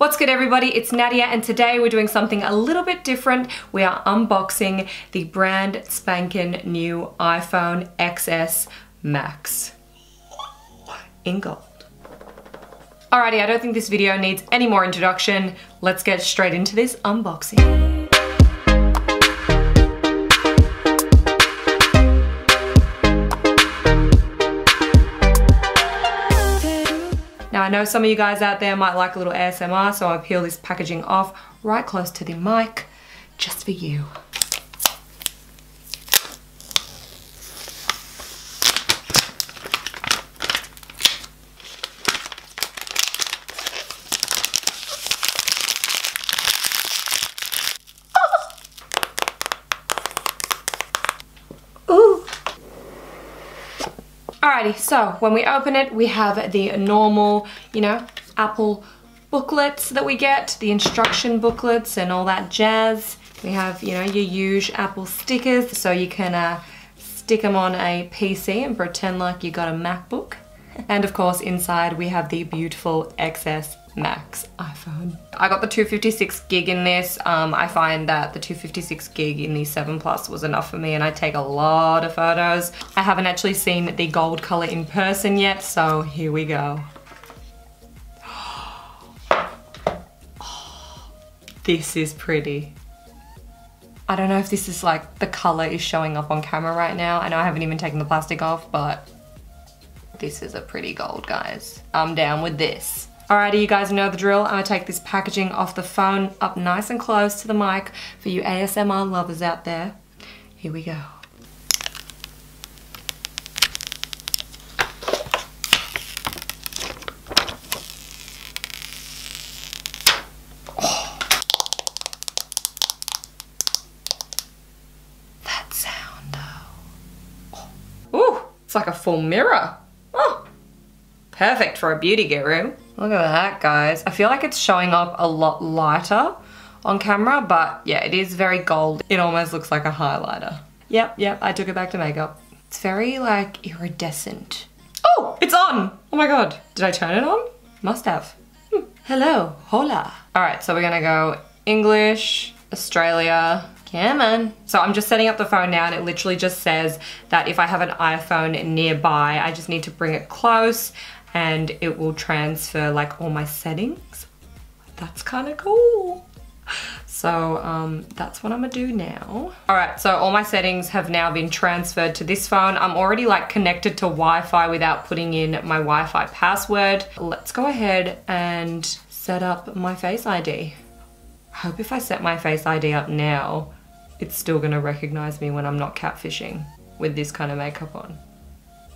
What's good everybody, it's Nadia and today we're doing something a little bit different. We are unboxing the brand spanking new iPhone XS Max in gold. Alrighty, I don't think this video needs any more introduction. Let's get straight into this unboxing. Know some of you guys out there might like a little ASMR, so I'll peel this packaging off right close to the mic, just for you. Alrighty, so when we open it, we have the normal, you know, Apple booklets that we get, the instruction booklets and all that jazz. We have, you know, your huge Apple stickers, so you can uh, stick them on a PC and pretend like you got a MacBook. And of course, inside we have the beautiful XS Max iPhone. I got the 256 gig in this. Um, I find that the 256 gig in the 7 Plus was enough for me and I take a lot of photos. I haven't actually seen the gold color in person yet, so here we go. this is pretty. I don't know if this is like the color is showing up on camera right now. I know I haven't even taken the plastic off, but this is a pretty gold, guys. I'm down with this. Alrighty, you guys know the drill. I'm gonna take this packaging off the phone up nice and close to the mic for you ASMR lovers out there. Here we go. Oh. That sound though. Oh. Ooh, it's like a full mirror. Oh, perfect for a beauty guru. Look at that, guys. I feel like it's showing up a lot lighter on camera, but yeah, it is very gold. It almost looks like a highlighter. Yep, yep, I took it back to makeup. It's very like iridescent. Oh, it's on! Oh my god. Did I turn it on? Must have. Hmm. Hello, hola. All right, so we're gonna go English, Australia, Come on. So I'm just setting up the phone now and it literally just says that if I have an iPhone nearby, I just need to bring it close and it will transfer like all my settings. That's kind of cool. So um, that's what I'm gonna do now. All right, so all my settings have now been transferred to this phone. I'm already like connected to Wi-Fi without putting in my Wi-Fi password. Let's go ahead and set up my Face ID. I hope if I set my Face ID up now, it's still gonna recognize me when I'm not catfishing with this kind of makeup on.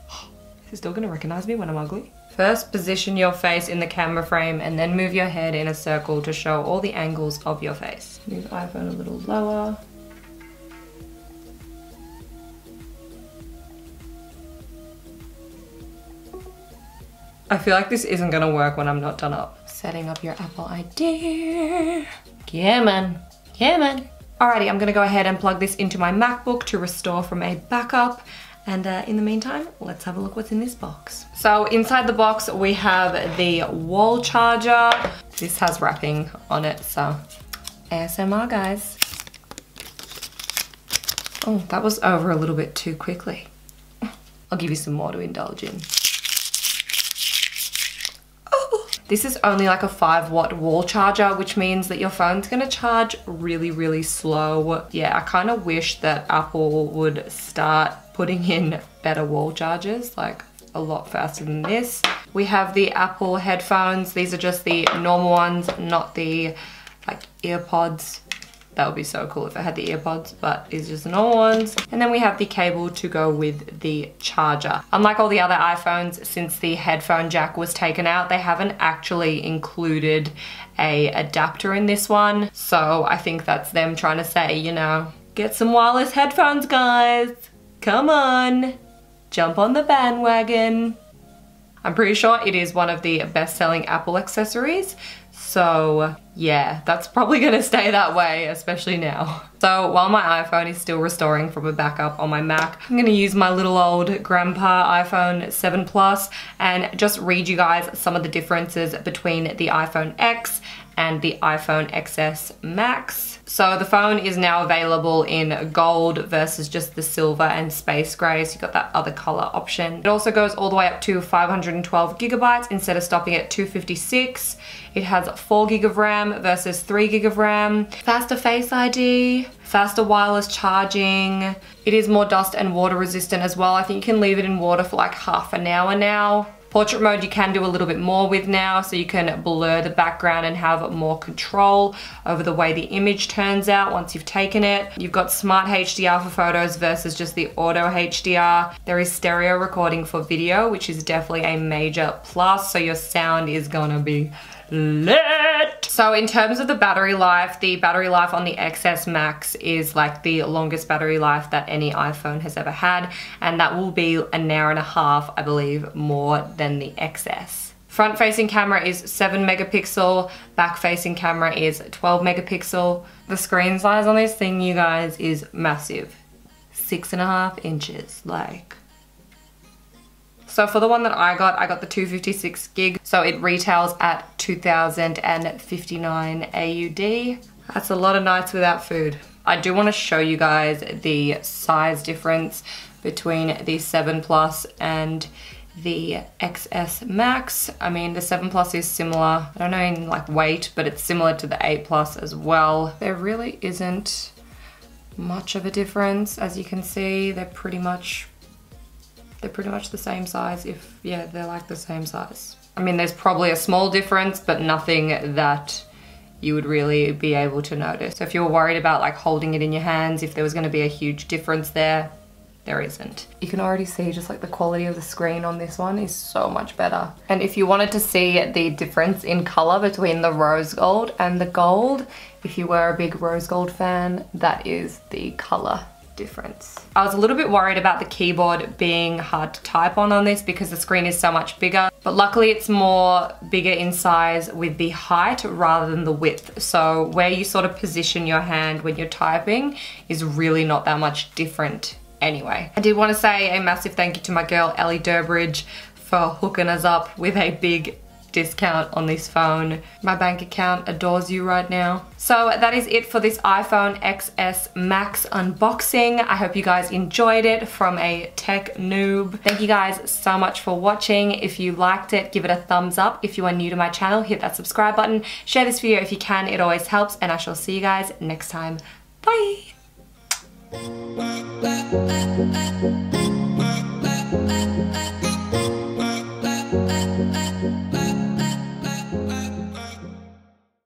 Is it still gonna recognize me when I'm ugly? First, position your face in the camera frame and then move your head in a circle to show all the angles of your face. Move iPhone a little lower. I feel like this isn't gonna work when I'm not done up. Setting up your Apple ID. Yeah, man. Yeah, man. Alrighty, I'm gonna go ahead and plug this into my MacBook to restore from a backup. And uh, in the meantime, let's have a look what's in this box. So inside the box, we have the wall charger. This has wrapping on it, so ASMR guys. Oh, that was over a little bit too quickly. I'll give you some more to indulge in. Oh. This is only like a 5 watt wall charger, which means that your phone's gonna charge really, really slow. Yeah, I kind of wish that Apple would start putting in better wall chargers, like a lot faster than this. We have the Apple headphones. These are just the normal ones, not the like earpods that would be so cool if I had the earpods, but it's just the normal ones. And then we have the cable to go with the charger. Unlike all the other iPhones, since the headphone jack was taken out, they haven't actually included a adapter in this one. So I think that's them trying to say, you know, get some wireless headphones, guys. Come on, jump on the bandwagon. I'm pretty sure it is one of the best selling Apple accessories. So yeah, that's probably gonna stay that way, especially now. So while my iPhone is still restoring from a backup on my Mac, I'm gonna use my little old grandpa iPhone 7 Plus and just read you guys some of the differences between the iPhone X and the iPhone XS Max. So the phone is now available in gold versus just the silver and space gray. So you've got that other color option. It also goes all the way up to 512 gigabytes instead of stopping at 256. It has 4 gig of RAM versus 3 gig of RAM. Faster Face ID, faster wireless charging. It is more dust and water resistant as well. I think you can leave it in water for like half an hour now. Portrait mode you can do a little bit more with now, so you can blur the background and have more control over the way the image turns out once you've taken it. You've got smart HDR for photos versus just the auto HDR. There is stereo recording for video, which is definitely a major plus, so your sound is gonna be lit. So in terms of the battery life, the battery life on the XS Max is like the longest battery life that any iPhone has ever had. And that will be an hour and a half, I believe, more than the XS. Front facing camera is 7 megapixel, back facing camera is 12 megapixel. The screen size on this thing, you guys, is massive. Six and a half inches, like so for the one that I got, I got the 256 gig. So it retails at 2059 AUD. That's a lot of nights without food. I do want to show you guys the size difference between the 7 Plus and the XS Max. I mean, the 7 Plus is similar, I don't know in like weight, but it's similar to the 8 Plus as well. There really isn't much of a difference. As you can see, they're pretty much they're pretty much the same size if, yeah, they're like the same size. I mean, there's probably a small difference, but nothing that you would really be able to notice. So if you were worried about like holding it in your hands, if there was gonna be a huge difference there, there isn't. You can already see just like the quality of the screen on this one is so much better. And if you wanted to see the difference in color between the rose gold and the gold, if you were a big rose gold fan, that is the color difference. I was a little bit worried about the keyboard being hard to type on on this because the screen is so much bigger, but luckily it's more bigger in size with the height rather than the width. So where you sort of position your hand when you're typing is really not that much different anyway. I did want to say a massive thank you to my girl Ellie Durbridge for hooking us up with a big discount on this phone. My bank account adores you right now. So that is it for this iPhone XS Max unboxing. I hope you guys enjoyed it from a tech noob. Thank you guys so much for watching. If you liked it, give it a thumbs up. If you are new to my channel, hit that subscribe button. Share this video if you can, it always helps. And I shall see you guys next time. Bye!